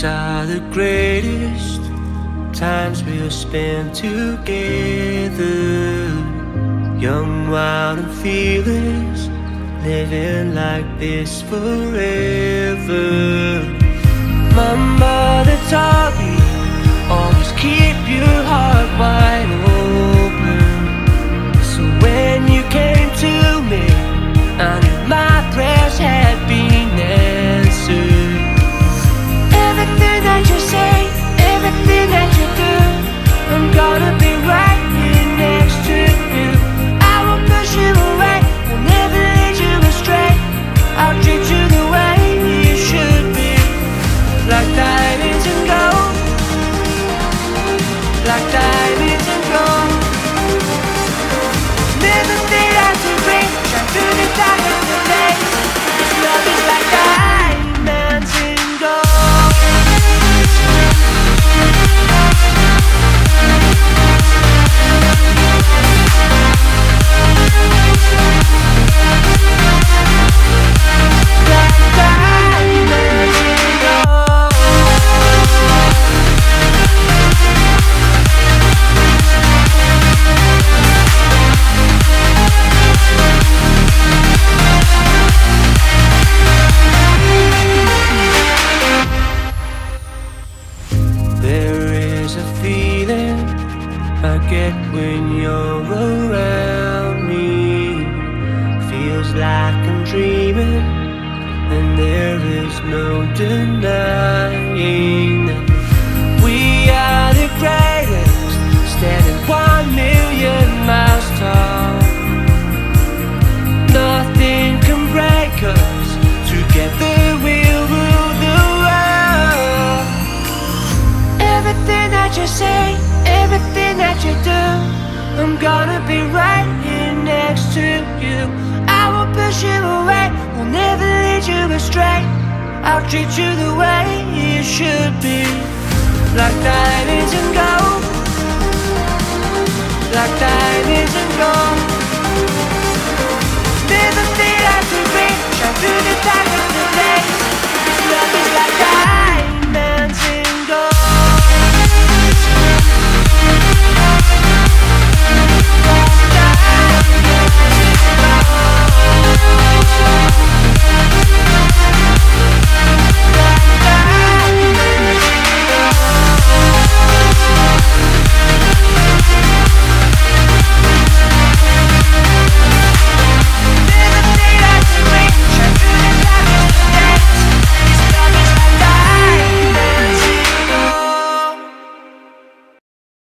These are the greatest times we'll spend together. Young, wild, and fearless, living like this forever. My There is a feeling I get when you're around me. Feels like I'm dreaming, and there is no denying gonna be right here next to you. I will push you away, will never lead you astray. I'll treat you the way you should be, like diamonds and gold, like diamonds and gold.